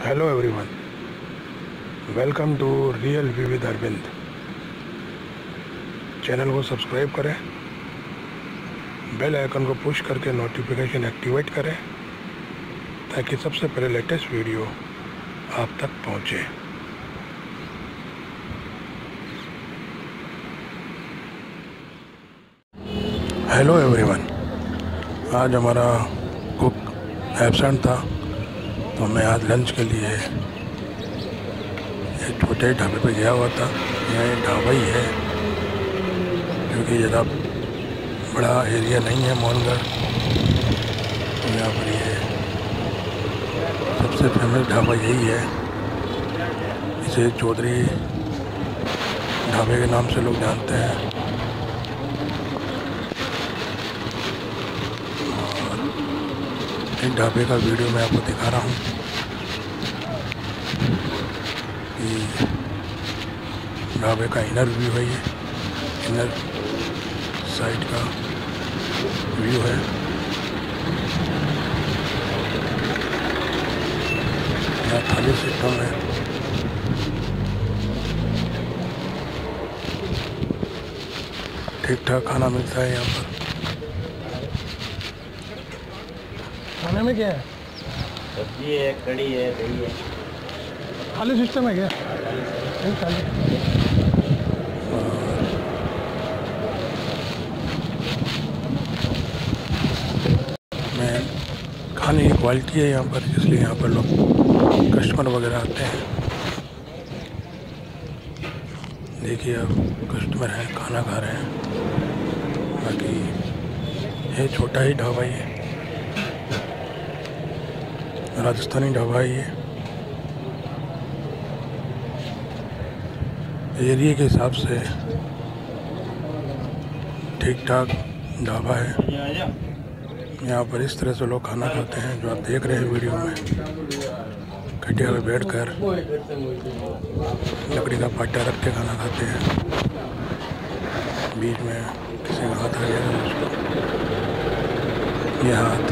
Hello everyone welcome to real V with Arvind channel को subscribe करें। Bell icon को push करके notification activate करें, ताकि सबसे पहले लेटेस्ट वीडियो आप तक पहुँचे। हेलो एवरीवन आज हमारा कुक एबसेंट था। तो मैं आज लंच के लिए एक छोटे ढाबे पे गया हुआ था। यह ढाबा ही है, क्योंकि ज़्यादा बड़ा एरिया नहीं है मोहनगढ़। तो यहाँ पर ये सबसे फ़ेमस ढाबा यही है। इसे चौधरी ढाबे के नाम से लोग जानते हैं। एक ढाबे का वीडियो मैं आपको दिखा रहा हूँ। ढाबे का इनर व्यू है ये। इनर साइड का व्यू है। यहाँ थाली सिस्टम है। ठीक ठाक खाना मिलता है यहाँ पर। खाने में क्या है? सब्ज़ी है कड़ी है दही है। खाली सिस्टम है क्या? नहीं खाली। खाने की क्वालिटी है यहाँ पर इसलिए यहाँ पर लोग कस्टमर वगैरह आते हैं। देखिए अब कस्टमर हैं खाना खा रहे हैं। बाकी ये छोटा ही ढाबा ही है। राजस्थानी ढाबा ही है एरिए के हिसाब से ठीक ठाक ढाबा है। यहाँ पर इस तरह से लोग खाना खाते हैं, जो आप देख रहे हैं वीडियो में। खटिया में बैठ कर लकड़ी का पाटा रख के खाना खाते हैं। बीच में किसी का हाथ आ गया। उसको ये हाथ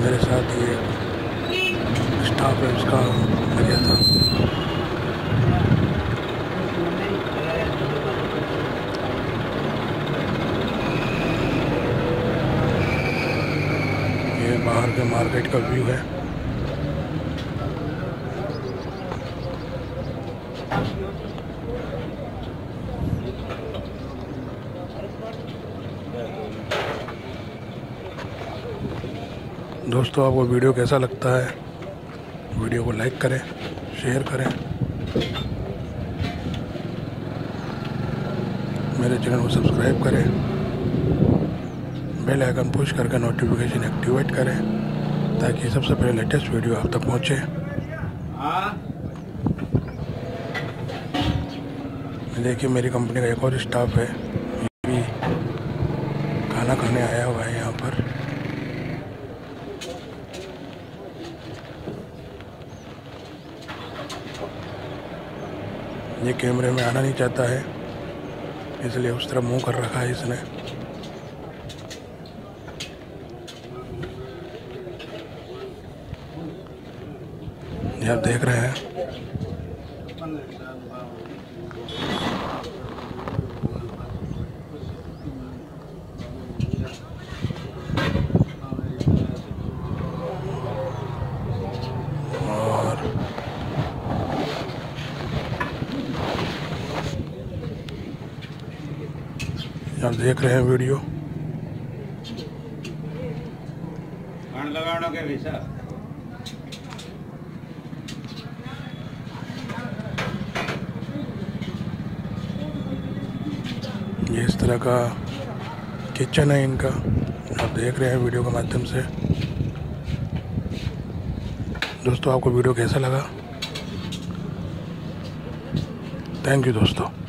मेरे साथ ये स्टाफ है, उसका लग था। ये बाहर के मार्केट का व्यू है। दोस्तों, आपको वीडियो कैसा लगता है? वीडियो को लाइक करें, शेयर करें। मेरे चैनल को सब्सक्राइब करें। बेल आइकन पुश करके नोटिफिकेशन एक्टिवेट करें, ताकि सबसे पहले लेटेस्ट वीडियो आप तक पहुँचे। देखिए, मेरी कंपनी का एक और स्टाफ है, ये भी खाना खाने आया हुआ है यहाँ पर। ये कैमरे में आना नहीं चाहता है। इसलिए उस तरफ़ मुँह कर रखा है इसने। ये आप देख रहे हैं। और आप देख रहे हैं वीडियो। ये इस तरह का किचन है इनका। आप देख रहे हैं वीडियो के माध्यम से। दोस्तों आपको वीडियो कैसा लगा? थैंक यू दोस्तों।